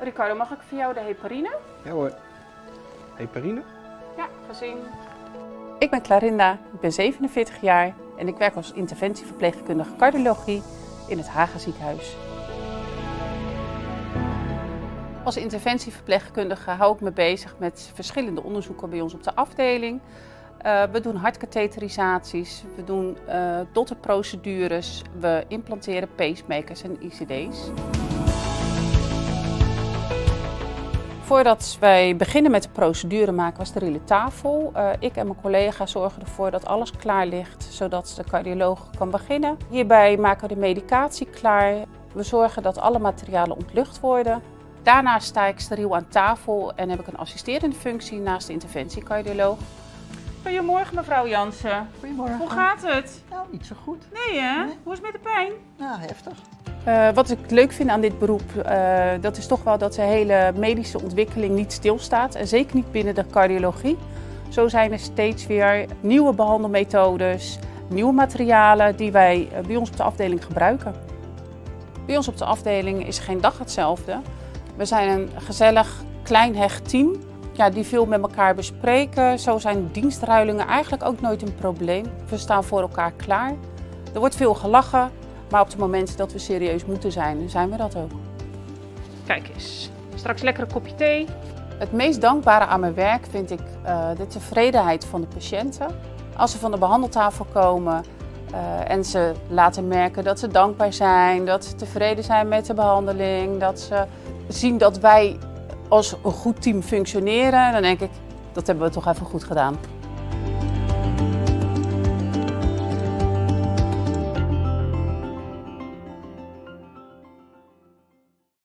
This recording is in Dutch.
Ricardo, mag ik voor jou de heparine? Ja hoor. Heparine? Ja, gezien. Ik ben Clarinda, ik ben 47 jaar en ik werk als interventieverpleegkundige cardiologie in het Haga ziekenhuis. Als interventieverpleegkundige hou ik me bezig met verschillende onderzoeken bij ons op de afdeling. Uh, we doen hartkatheterisaties, we doen uh, dotterprocedures, we implanteren pacemakers en ICD's. Voordat wij beginnen met de procedure maken we steriele tafel. Uh, ik en mijn collega zorgen ervoor dat alles klaar ligt, zodat de cardioloog kan beginnen. Hierbij maken we de medicatie klaar. We zorgen dat alle materialen ontlucht worden. Daarna sta ik steriel aan tafel en heb ik een assisterende functie naast de interventiecardioloog. Goedemorgen mevrouw Jansen. Goedemorgen. Hoe gaat het? Nou, niet zo goed. Nee hè? Nee. Hoe is het met de pijn? Nou, heftig. Uh, wat ik leuk vind aan dit beroep, uh, dat is toch wel dat de hele medische ontwikkeling niet stilstaat. En zeker niet binnen de cardiologie. Zo zijn er steeds weer nieuwe behandelmethodes, nieuwe materialen die wij uh, bij ons op de afdeling gebruiken. Bij ons op de afdeling is geen dag hetzelfde. We zijn een gezellig, klein hecht team ja, die veel met elkaar bespreken. Zo zijn dienstruilingen eigenlijk ook nooit een probleem. We staan voor elkaar klaar. Er wordt veel gelachen, maar op het moment dat we serieus moeten zijn, zijn we dat ook. Kijk eens, straks lekker een kopje thee. Het meest dankbare aan mijn werk vind ik uh, de tevredenheid van de patiënten. Als ze van de behandeltafel komen uh, en ze laten merken dat ze dankbaar zijn, dat ze tevreden zijn met de behandeling, dat ze zien dat wij als een goed team functioneren, dan denk ik, dat hebben we toch even goed gedaan.